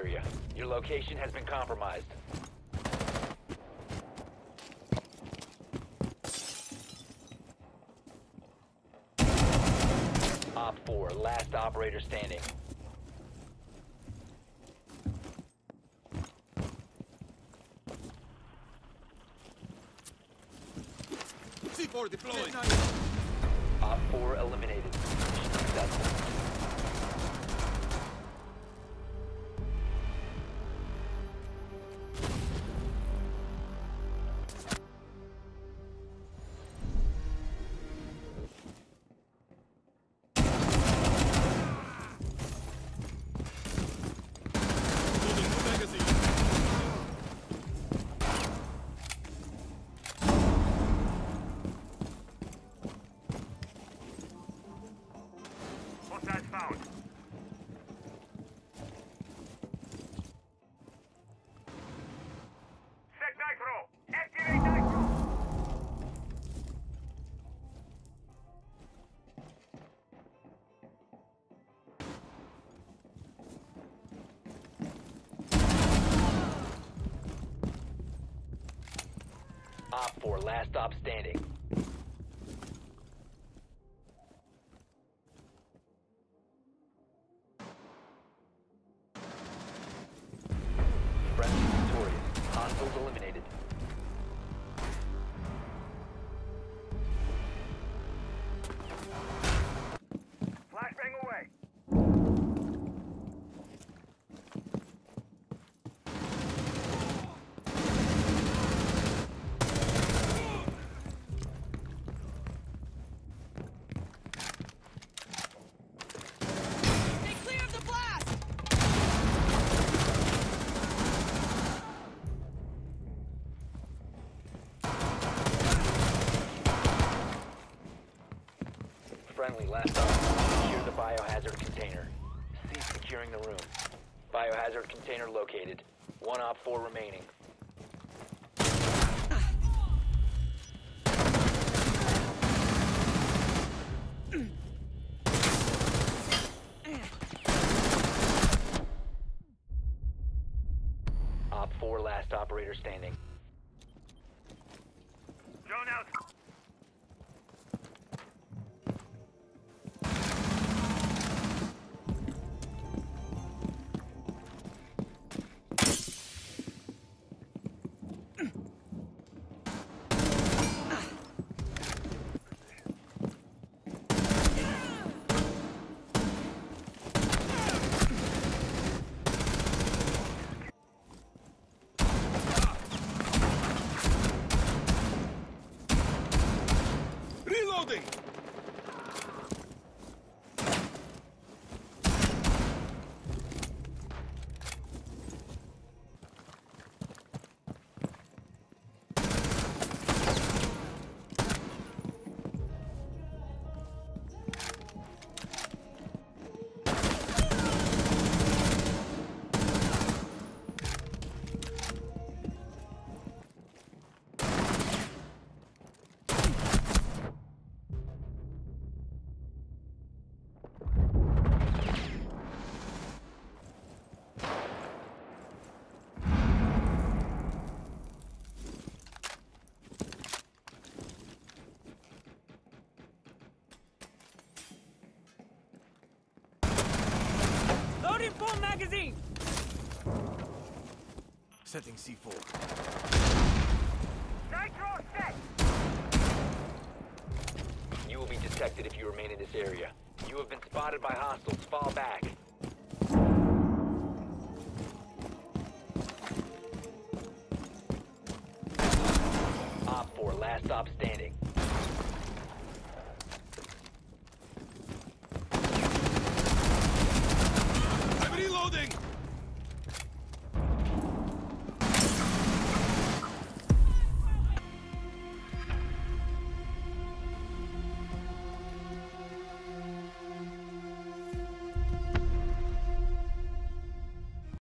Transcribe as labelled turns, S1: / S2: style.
S1: area. Your location has been compromised. OpFor, last operator standing.
S2: C4 deployed.
S1: Op 4 eliminated. Successful. Op 4, last stop standing. Friendly victorious. Hostiles eliminated. Friendly, last stop. Secure the biohazard container. Cease securing the room. Biohazard container located. One OpFor remaining. OpFor, last operator standing.
S3: Drone out!
S4: Loading full magazine!
S2: Setting C4.
S3: Nitro set!
S1: You will be detected if you remain in this area. You have been spotted by hostiles. Fall back. OpFor, last stop standing.